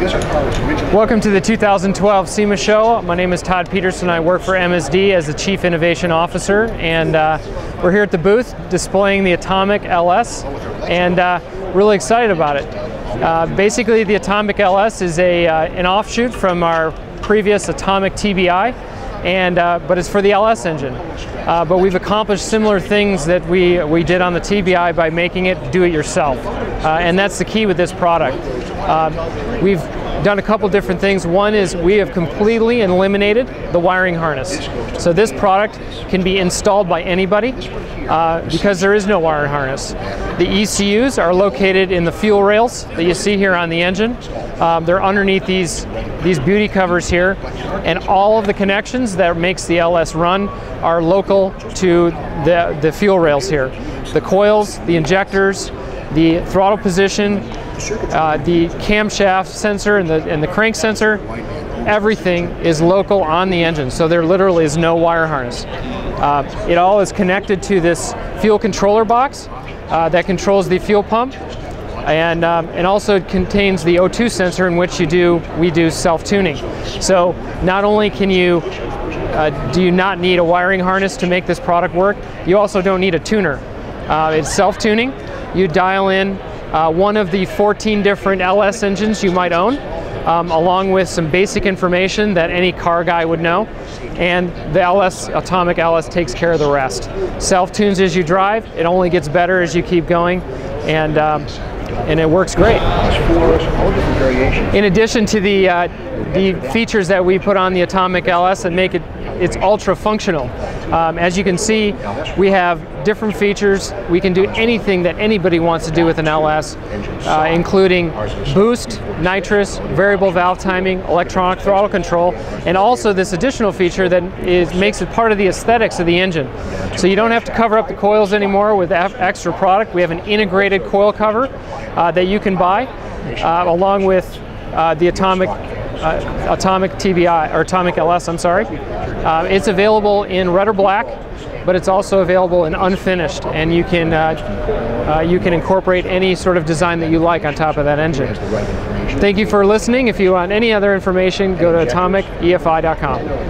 Welcome to the 2012 SEMA show. My name is Todd Petersen. I work for MSD as the Chief Innovation Officer, and uh, we're here at the booth displaying the Atomic LS, and uh, really excited about it. Uh, basically, the Atomic LS is a, uh, an offshoot from our previous Atomic TBI, and uh, but it's for the LS engine. Uh, but we've accomplished similar things that we, we did on the TBI by making it do it yourself. Uh, and that's the key with this product. Uh, we've done a couple different things. One is we have completely eliminated the wiring harness. So this product can be installed by anybody uh, because there is no wiring harness. The ECUs are located in the fuel rails that you see here on the engine. Um, they're underneath these, these beauty covers here and all of the connections that makes the LS run are local to the, the fuel rails here. The coils, the injectors, the throttle position, uh, the camshaft sensor and the, and the crank sensor, everything is local on the engine. So there literally is no wire harness. Uh, it all is connected to this fuel controller box uh, that controls the fuel pump and, um, and also contains the O2 sensor in which you do we do self-tuning. So not only can you uh, do you not need a wiring harness to make this product work, you also don't need a tuner. Uh, it's self-tuning. You dial in uh, one of the 14 different LS engines you might own, um, along with some basic information that any car guy would know. And the LS, Atomic LS takes care of the rest. Self-tunes as you drive, it only gets better as you keep going, and, um, and it works great. In addition to the, uh, the features that we put on the Atomic LS that make it it's ultra functional. Um, as you can see, we have different features. We can do anything that anybody wants to do with an LS, uh, including boost, nitrous, variable valve timing, electronic throttle control, and also this additional feature that is, makes it part of the aesthetics of the engine. So you don't have to cover up the coils anymore with extra product. We have an integrated coil cover uh, that you can buy, uh, along with uh, the Atomic uh, Atomic TBI, or Atomic LS, I'm sorry. Uh, it's available in red or black, but it's also available in unfinished, and you can, uh, uh, you can incorporate any sort of design that you like on top of that engine. Thank you for listening. If you want any other information, go to atomicefi.com.